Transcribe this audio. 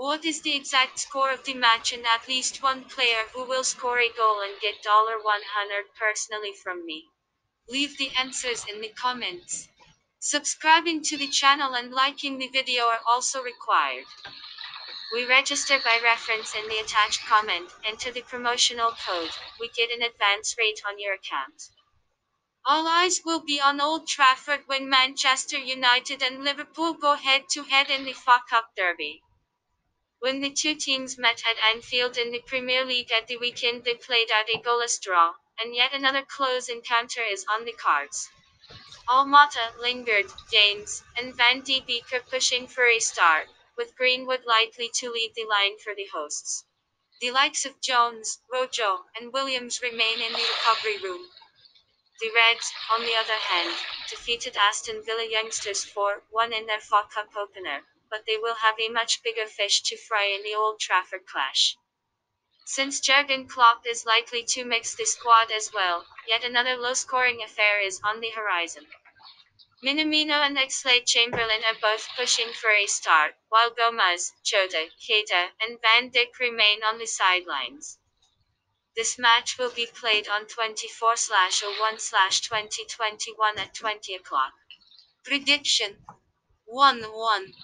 What is the exact score of the match and at least one player who will score a goal and get $100 personally from me? Leave the answers in the comments. Subscribing to the channel and liking the video are also required. We register by reference in the attached comment, enter the promotional code, we get an advance rate on your account. All eyes will be on Old Trafford when Manchester United and Liverpool go head to head in the FA Cup Derby. When the two teams met at Anfield in the Premier League at the weekend they played out a goalless draw, and yet another close encounter is on the cards. Almata, Lingard, Gaines, and Van de Beek are pushing for a start, with Greenwood likely to lead the line for the hosts. The likes of Jones, Rojo, and Williams remain in the recovery room. The Reds, on the other hand, defeated Aston Villa youngsters 4-1 in their FA Cup opener, but they will have a much bigger fish to fry in the Old Trafford clash. Since Jurgen Klopp is likely to mix the squad as well, yet another low-scoring affair is on the horizon. Minamino and Oxlade-Chamberlain are both pushing for a start, while Gomez, Jota, Keita, and Van Dijk remain on the sidelines. This match will be played on 24/01/2021 at 20 o'clock. Prediction 1-1